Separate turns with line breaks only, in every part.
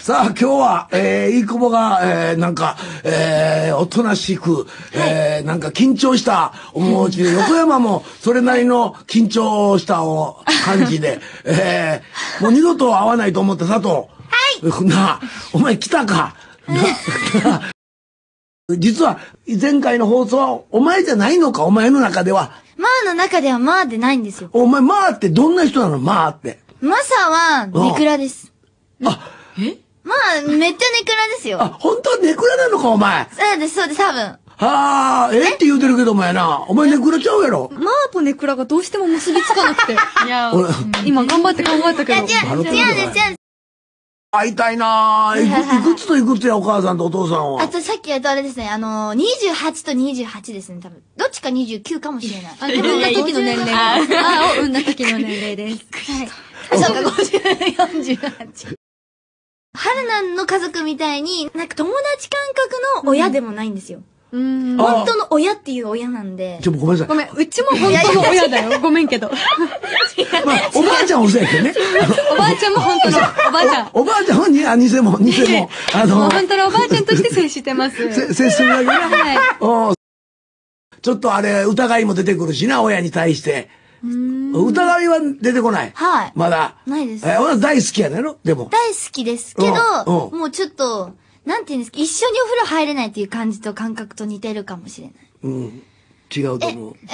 さあ、今日は、えー、いい久保が、えー、なんか、えー、おとなしく、えー、なんか緊張した面持ちで、横山もそれなりの緊張したお感じで、えー、もう二度と会わないと思った佐藤。はい。なあ、お前来たか？なな実は、前回の放送は、お前じゃないのか、お前の中では。
まあの中ではまあでないんですよ。
お前、まあってどんな人なの？まあって。
マサは、ネクラです。
あ、
まあ、めっちゃネクラですよ。
あ、本当はネクラなのか、お前。
そうです、そうです、多分。
はあ、ええって言うてるけどお前な。お前ネクラちゃうやろ。
マーとネクラがどうしても結びつかなくて。
いや、
俺、
今頑張って考えたけ
いや、
ど。
違う、違うんです、違うんです。
会いたいなぁ。いくつといくつや、お母さんとお父さんは？
あとさっきやっとあれですね、あのー、28と28ですね、多分。どっちか29かもしれない。
あ、自分の時の年齢が。あ、を産んだ時の年齢です。
あそうか、50、48。春菜の家族みたいに、なんか友達感覚の親でもないんですよ。
うーん。
あ
本当の親っていう親なんで。
ちょ、ごめんなさい。
ごめん、うちも本当の親だよ。ごめんけど。
まあ、おばあちゃんは嘘やけどね。
おばあちゃんも本当のおばあちゃん。
おばあちゃんはに、あ、偽も、偽も。あ
もう
の、
本当のおばあちゃんとして接してます。
せ接するだけな。
はい。
うんちょっとあれ、疑いも出てくるしな、親に対して。疑いは出てこない。
はい
まだ。
ないです
え、俺は大好きやねんろでも。
大好きですけど、もうちょっと、なんていうんですか、一緒にお風呂入れないっていう感じと感覚と似てるかもしれない。
うん。違うと思う。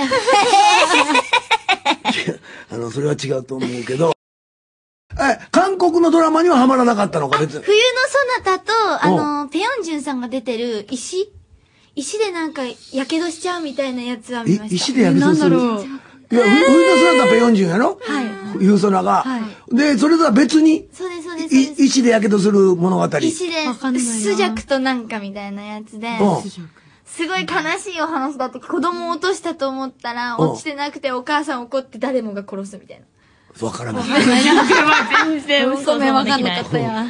あの、それは違うと思うけど。え、韓国のドラマにはハマらなかったのか、別に。
冬のソナタと、あの、ペヨンジュンさんが出てる石？石でなんか、やけどしちゃうみたいなやつは見ま
い
した。
石でやけど
なん
する。
だろう。
いや、ふ冬の姿ペヨンジュンやろ？
はい。
ユーソナが。で、それとは別に、
そうです、そうです。
石でやけどする物語。
石で
わかんないな、
スジャクとなんかみたいなやつで、
うん
すごい悲しいお話だって、子供を落としたと思ったら、
うん
落ちてなくてお母さん怒って誰もが殺すみたいな。
わからない。
全然
ごめん、わかんなかったや。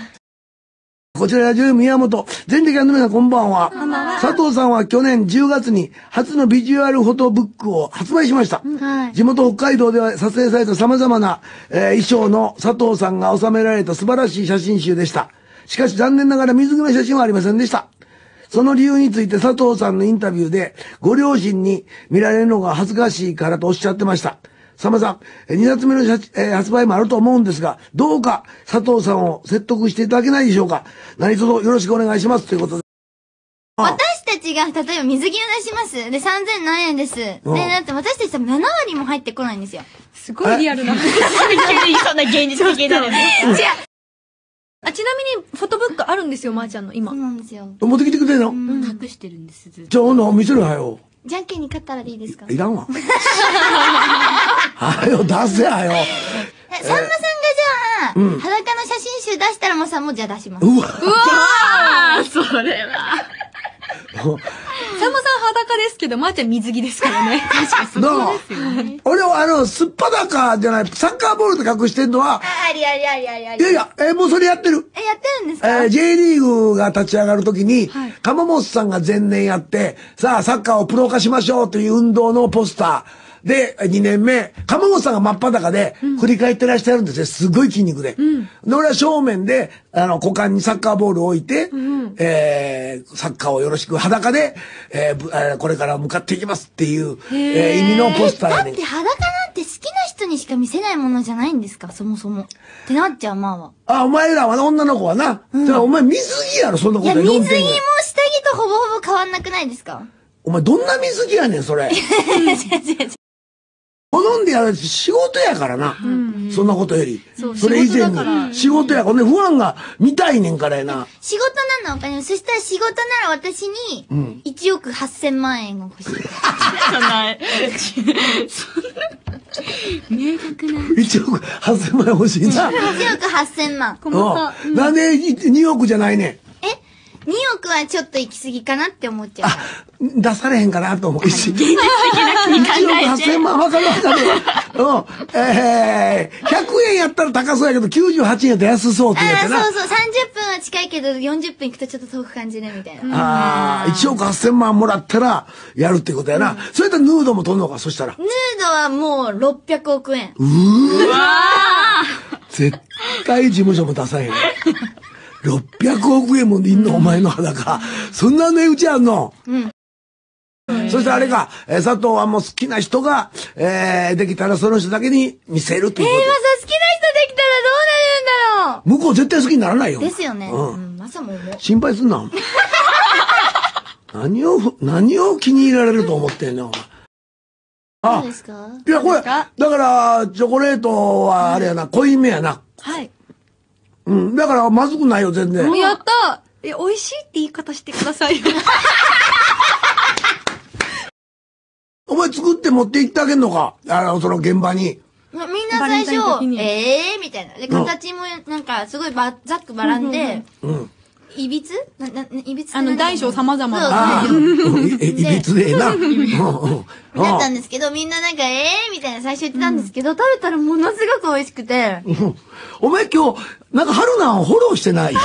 こちら、女優宮本。全敵の皆さん、こんばんは。佐藤さんは去年10月に初のビジュアルフォトブックを発売しました。
はい。
地元北海道では撮影された様々な、えー衣装の佐藤さんが収められた素晴らしい写真集でした。しかし残念ながら水着の写真はありませんでした。その理由について佐藤さんのインタビューで、ご両親に見られるのが恥ずかしいからとおっしゃってました。さまさん、えー二冊目の写えー発売もあると思うんですが、どうか佐藤さんを説得していただけないでしょうか。何卒よろしくお願いします。ということで。あ
私たちが、例えば水着を出します。で、3000何円です。で、
うん
だって私たち多分7割も入ってこないんですよ。
すごいリアルな。
急にそんな現実的なの
違う。
あ、ちなみに、フォトブックあるんですよ、まーちゃんの今
そう。なんですよ。
持ってきてくれんの、
隠してるんです、ずっと。
じゃあ、ほんなら見せるはよ。
じゃんけんに勝ったらいいですか？
いらんわ。はよ、出せはよ。
えさんまさんがじゃあ、
うん
裸の写真集出したらまさんもじゃあ出します。
うわ。
ああ、それは。
さんまさん裸ですけど、まーちゃん水着ですからね。
どう俺はあの、すっぱだかじゃない、サッカーボールで隠してんのは、
あ、ありありありありあり。
いやいや、えーもうそれやってる。
え、やってるんです
え
か、
ー J リーグが立ち上がるときに、
はい
鎌本さんが前年やって、さあ、サッカーをプロ化しましょうという運動のポスター。で、2年目、鎌本さんが真っ裸で、振り返ってらっしゃるんですよ。すごい筋肉で。で、俺は正面で、あの、股間にサッカーボールを置いて、えーサッカーをよろしく裸で、えーこれから向かっていきますっていう、えー意味のポスターやねん
だって裸なんて好きな人にしか見せないものじゃないんですかそもそも。ってなっちゃう、まあは。
あ、お前らはな、女の子はな。じゃあお前水着やろ、そんなこ
いや、水着も
4点
下
や
着とほぼほぼ変わんなくないですか？
お前どんな水着やねん、それ。好んでやる仕事やからな。そんなことより。それ以前に。仕事やから。ほんで、不安が見たいねんからやな。
仕事なのわかります。そしたら仕事なら私に、1億8000万円が欲しい。
そんな、明確な。
1億8000万円欲しいな。
1億8000万。
うんなんで2億じゃないねん。
え ?2 億はちょっと行き過ぎかなって思っちゃうから。
出されへんかなと思う。1億
的に考えて
8000万、わかるわかる。うん。えー、100円やったら高そうやけど、98円やったら安そうって
ああ、
やつな。
そうそう。30分は近いけど、40分行くとちょっと遠く感じるみたいな。
ああ、1億8000万もらったら、やるってことやな。それとヌードも取んのか、そしたら。
ヌードはもう600億円。
絶対事務所も出さへん。600億円もいんの、お前の裸。そんな値打ちあんの？
うん。
そしてあれか、えー佐藤はもう好きな人が、えーできたらその人だけに見せるというこ
えー、まさ好きな人できたらどうなるんだろ
と。向こう絶対好きにならないよ。
うですよね。
うん
うん。まさも。
心配すんな。何を、何を気に入られると思ってんの？あ
そう、ですか？
いや、これ、だから、チョコレートはあれやな、濃いめやな。
はい。
うん。だから、まずくないよ、全然。
やったえ、美味しいって言い方してくださいよ。
お前作って持って行ってあげんのか？あの、その現場に。
まみんな最初ええー、みたいな。で、形もなんか、すごいば、ざっくばらんで、
うん。
いびつ？な、な、いびつ
あの
何
大小様々な
そうそう
うんいいびつでええな。うんうん
だったんですけど、みんななんか、ええー、みたいな最初言ってたんですけど、食べたらものすごく美味しくて。
うんお前今日、なんか春菜をフォローしてない？
いや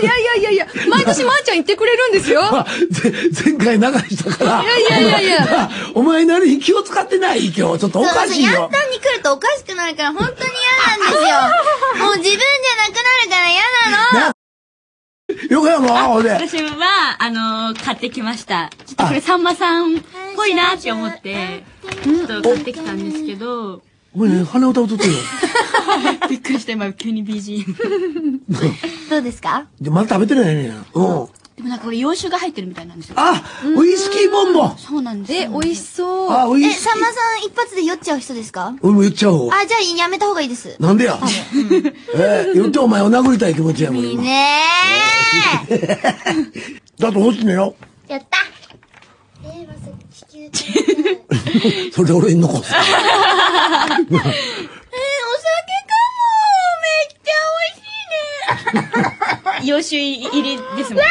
いやいやいや、毎年まーちゃん言ってくれるんですよ。
あぜ前回流したから。
いやいやいやいや
お前なりに気を使ってない？今日。ちょっとおかしい
そうそうヤン
よ。
タンに来るとおかしくなるから本当に嫌なんですよ。もう自分じゃなくなるから嫌なの。
な横山は、ほんで。
私は、あのー買ってきました。ちょっとこれさんまさんっぽいなって思って、ちょっと買ってきたんですけど、
お前ね、鼻歌歌ってるよ。
びっくりした今急に BGM。
どうですか？
で、まだ食べてないねん。うん。
でもなんかこれ洋酒が入ってるみたいなんですよ。
あ、ウイスキーボンボン。
そうなんです
え、
よ。
美味しそう。
あ、ウイ
え、
スキー。
さんまさん一発で酔っちゃう人ですか？
俺も言っちゃおう。
あ、じゃあやめた方がいいです。
なんでや？えー、言ってお前を殴りたい気持ちやもん、今。
いいね
だと欲しいのよ。
ー。やった。えー、まさ地球
それで俺に残す。
えー、お酒かもめっちゃ美味しいね。
洋酒入りですもん。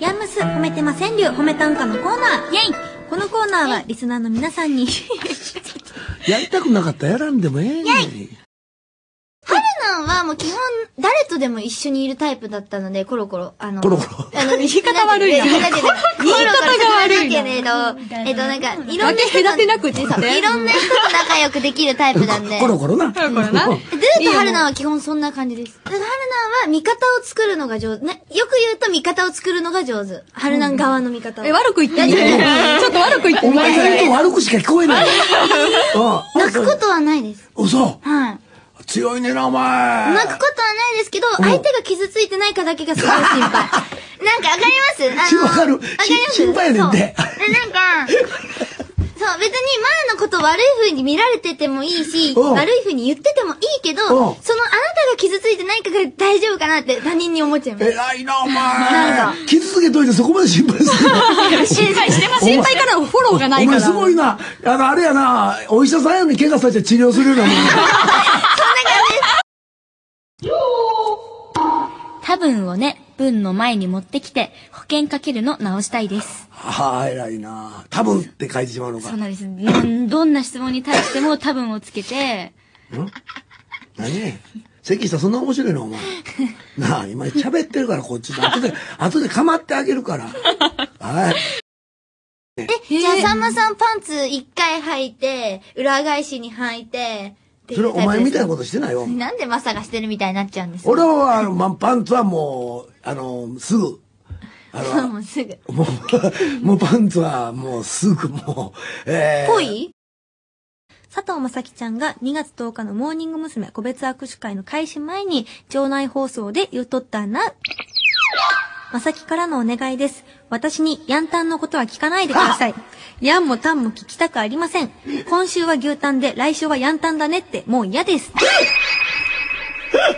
ヤンムス褒めてません流褒め短歌のコーナー。イェイこのコーナーはリスナーの皆さんに、
やりたくなかったらやらんでもええねん。
春菜はもう基本誰とでも一緒にいるタイプだったので、コロコロ。あの、
コロコロ
あの、言い
方悪いな
言い方が悪い
言い方が悪いな
けれど、えっと、なんか、いろんな人と
隔てなくって言って
いろんな人と仲良くできるタイプなんで。
コロコロな。コロ
コロな
で、ルーと春菜は基本そんな感じです。で春菜は味方を作るのが上手。ね、よく言うと味方を作るのが上手。春菜側の味方を。
え、悪く言ってみて。ちょっと悪く言って
お
みて。
前が言うと悪くしか聞こえない。うん。
泣くことはないです。
嘘。
はい。
強いねな、お前。
泣くことはないですけど、相手が傷ついてないかだけがすごい心配。なんかわかります？
わかる？
わかります？
心配やねんて
そうで、なんか、そう、別に前のこと悪い風に見られててもいいし、
うん
悪い風に言っててもいいけど、
ん
そのあなたが傷ついてないかが大丈夫かなって他人に思っちゃいます。
偉いな、お
なん
前。傷つけといてそこまで心配するの？
心配してます。
心配からのフォローがないから。
お前すごいな。あの、あれやな、お医者さんやのに怪我させて治療するようなもん。
多分をね、文の前に持ってきて、保険かけるの直したいです。
はあ、偉いな。多分って書いてしまうのか
そう。なんです。どどんな質問に対しても多分をつけて、
何？関下そんな面白いの？お前。なあ、今喋ってるからこっちで。後で、後で構ってあげるから。はい。
え、じゃあさんまさんパンツ一回履いて、裏返しに履いて、って
それお前みたいな
こ
ことしてないよ。
なんでマサがしてるみたいになっちゃうんですか？
俺は、あの、まパンツはもう、あの、すぐ。あ
も
の、
うすぐ。
もう、もうパンツはもうすぐもう、えー、
ぽい？
佐藤正樹ちゃんが2月10日のモーニング娘。個別握手会の開始前に、場内放送で言うとったな。まさきからのお願いです。私にヤンタンのことは聞かないでください。ヤンもタンも聞きたくありません。今週は牛タンで、来週はヤンタンだねって、もう嫌です。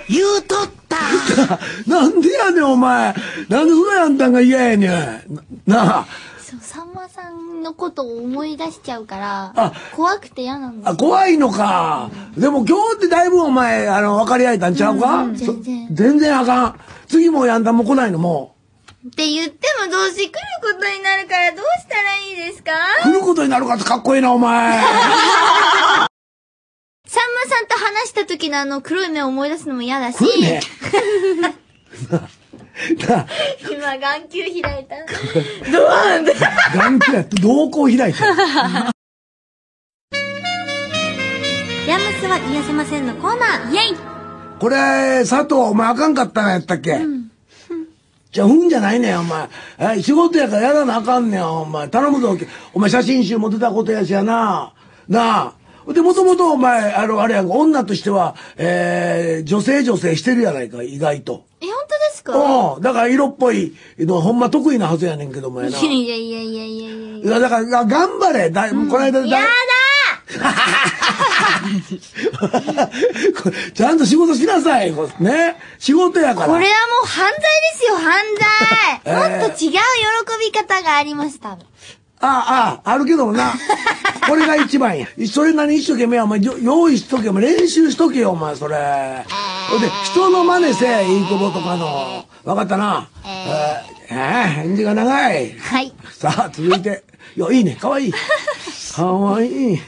言うとった なんでやねん、お前。なんでそのやんたんが嫌やねん。ななあ。
そう、さんまさんのことを思い出しちゃうから
あ、
怖くて嫌なんです
あ、怖いのか。でも今日ってだいぶお前、あの、分かり合えたんちゃうか、そ
全然
全然あかん。次もやんたんも来ないの、も
って言ってもどうせ来ることになるからどうしたらいいですか？
う。来ることになるかってかっこいいな、お前。
さんまさんと話した時のあの黒い目を思い出すのも嫌だし、今眼球開いた。
眼球やって、瞳孔開いて。
ヤムスは癒せませんのコーナー。
イェイ
これ、佐藤、お前あかんかったんやったっけ、じゃあ、ふんじゃないねん、お前。え仕事やからやらなあかんねん、お前。頼むぞ。お前、写真集も出たことやしやな。なあ。で、もともとお前、あの、あれやんか、女としては、えー、女性女性してるやないか、意外と。
え、本当ですか？
うん。だから色っぽいの、ほんま得意なはずやねんけどもやな。
いやいやいやいやいやいや
いや、だから、が頑張れ。だ、この間だ、
やだ
ちゃんと仕事しなさい。ね。仕事やから。
これはもう犯罪ですよ、犯罪、
えー
もっと違う喜び方があります、多分。
ああ、あるけどもな。これが一番や。それなりに一生懸命お前、よ用意しとけ、お前練習しとけよ、お前、それ。ほんで、人の真似せえ、いい久保とかの。わかったな。えー、えー返事が長い。
はい。
さあ、続いて。いや、いいね、かわいい。かわいい。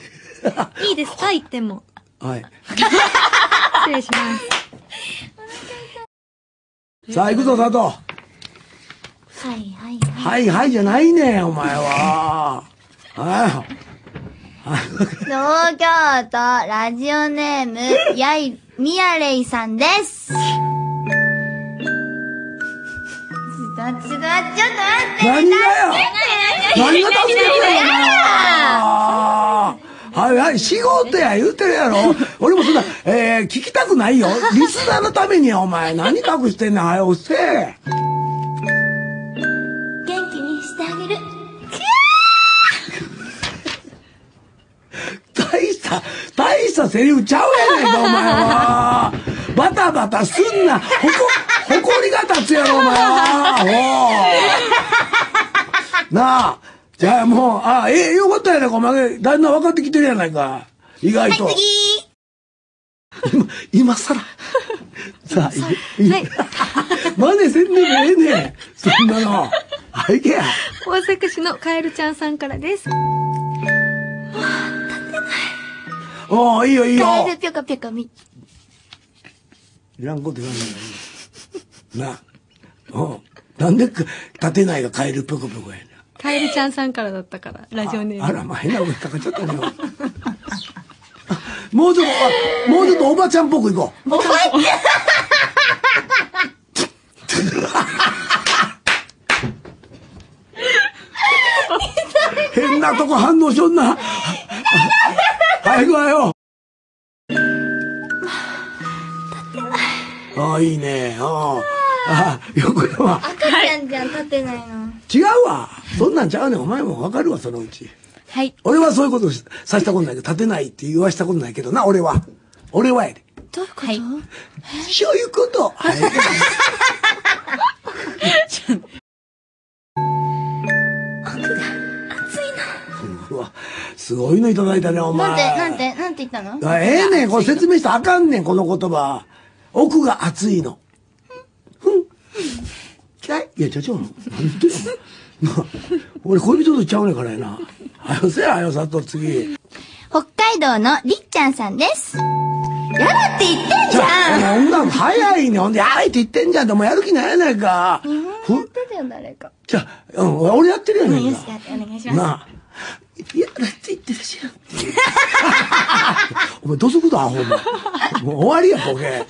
いいですか言っても。
はい。
失礼します。
さあ、行くぞ、佐藤。
はいはい。
はい、はいじゃないねん、お前は。はい。
東京都ラジオネーム、やい、みやれいさんです。ちょっと、ちょっと、ちょっと待って。
何がよ何が助けてんのはいはい、仕事や言うてるやろ。俺もそんな、えー、聞きたくないよ。リスナーのためにや、お前。何隠してんねん、はよ、うっせえ。
元気にしてあげる。
大した、大したセリフちゃうやねんか、お前は。バタバタすんな。ほこ、ほこりが立つやろ、お前は。おうなあ。じゃあもう、あ、ええ、よかったやないか、お前。だんだん分かってきてるやないか。意外と。
次
今、今更。さあ、いけ、い 真似せんでもええねん。そんなの。はい、けや。
大阪市のカエルちゃんさんからです。
おういいよ、いいよ。
カエルぴょかぴょかみ、
いらんこと言わんのな。なあ。うん。なんでか、立てないがカエルぴょこぴょこやねん。
カエルちゃんさんからだったから、ラジオネーム。
あら、まあ、変なことかかっちゃったね。もうちょっと、あもうちょっとおばちゃんっぽくいこう。変なとこ反応しよんな。早くわよ。ああ、いいね。ああ、あ 横山。
赤ちゃんじゃん、立てないの。
違うわ。そんなんちゃうねん。お前もわかるわ、そのうち。
はい。
俺はそういうことしさせたことないけど、立てないって言わしたことないけどな、俺は。俺はやで。
どういうこと、
そういうこと。はい。うわ、すごいのいただいたね、お前。
なんて、なんて、なんて言ったの？
あええねん、これ説明したらあかんねん、この言葉。奥が熱いの。嫌い？いや、ちゃちゃうの。なんでよ。俺恋人とちゃうねんからやな。はよせや、はよ、佐藤次。
北海道のりっちゃんさんです。やだって言ってんじゃん
ほんなん早いねん。ほんで、やいって言ってんじゃんって、もうやる気ないやないか。ふ
言ってたよ、誰か。
じゃあ、うん、俺やってるやないか
よし、。お願いします。
なあ。いや、だって言ってるじゃん。お前、どうすることアホ、お前。もう終わりや、ボケ。